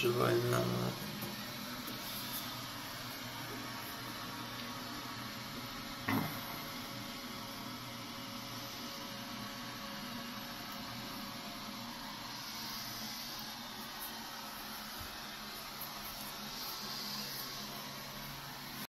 переживай нам. А?